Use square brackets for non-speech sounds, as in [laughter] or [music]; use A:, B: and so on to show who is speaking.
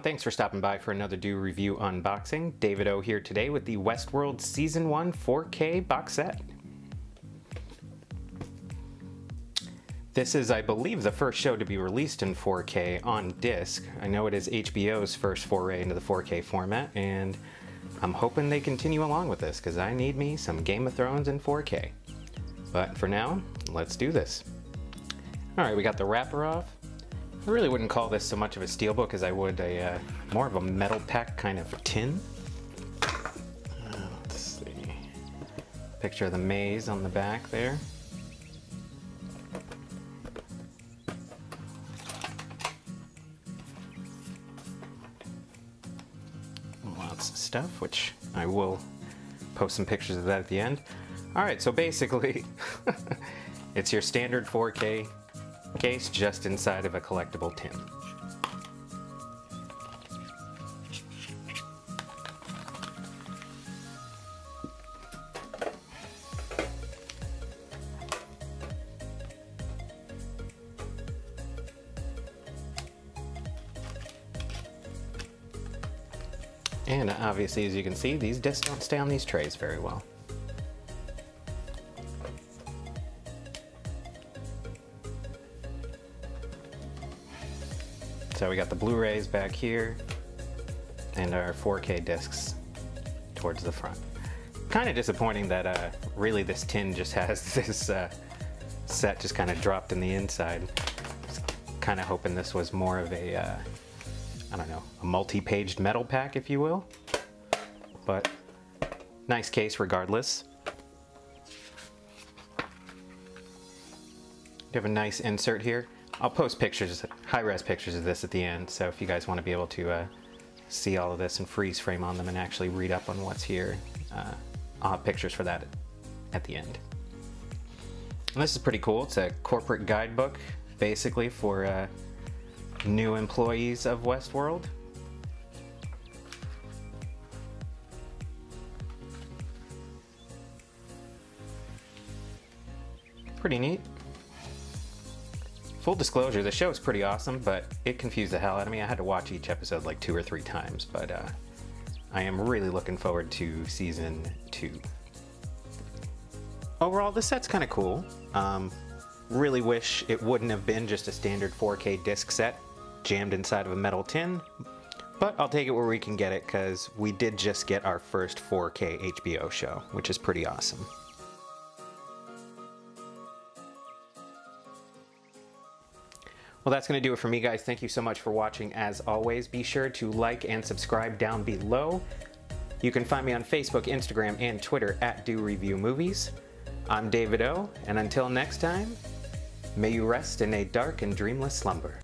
A: Everyone, thanks for stopping by for another Do Review unboxing. David O here today with the Westworld Season 1 4K box set. This is, I believe, the first show to be released in 4K on disc. I know it is HBO's first foray into the 4K format, and I'm hoping they continue along with this, because I need me some Game of Thrones in 4K. But for now, let's do this. Alright, we got the wrapper off. I really wouldn't call this so much of a steelbook as I would a uh, more of a metal pack kind of tin. Uh, let's see. Picture of the maze on the back there. Lots of stuff, which I will post some pictures of that at the end. Alright, so basically, [laughs] it's your standard 4K case just inside of a collectible tin. And obviously, as you can see, these discs don't stay on these trays very well. So we got the Blu-rays back here and our 4K discs towards the front. Kind of disappointing that uh, really this tin just [laughs] has this uh, set just kind of dropped in the inside. Kind of hoping this was more of a, uh, I don't know, a multi-paged metal pack, if you will. But nice case regardless. You have a nice insert here. I'll post pictures, high-res pictures of this at the end, so if you guys want to be able to uh, see all of this and freeze frame on them and actually read up on what's here, uh, I'll have pictures for that at the end. And this is pretty cool. It's a corporate guidebook, basically, for uh, new employees of Westworld. Pretty neat. Full disclosure, the show is pretty awesome, but it confused the hell out of me. I had to watch each episode like two or three times, but uh, I am really looking forward to season two. Overall, the set's kind of cool. Um, really wish it wouldn't have been just a standard 4K disc set jammed inside of a metal tin, but I'll take it where we can get it because we did just get our first 4K HBO show, which is pretty awesome. Well, that's to do it for me, guys. Thank you so much for watching. As always, be sure to like and subscribe down below. You can find me on Facebook, Instagram, and Twitter at Do Review Movies. I'm David O, and until next time, may you rest in a dark and dreamless slumber.